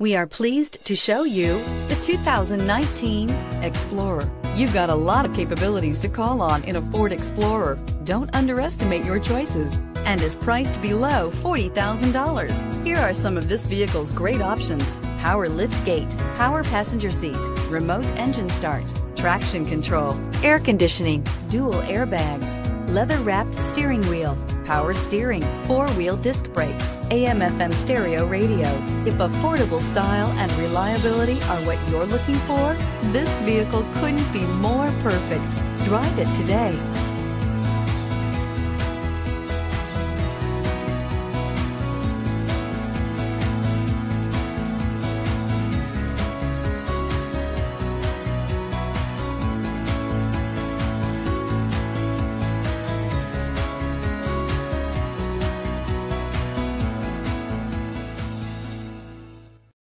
We are pleased to show you the 2019 Explorer. You've got a lot of capabilities to call on in a Ford Explorer. Don't underestimate your choices and is priced below $40,000. Here are some of this vehicle's great options. Power lift gate, power passenger seat, remote engine start, traction control, air conditioning, dual airbags, leather wrapped steering wheel, power steering, four-wheel disc brakes, AM FM stereo radio. If affordable style and reliability are what you're looking for, this vehicle couldn't be more perfect. Drive it today.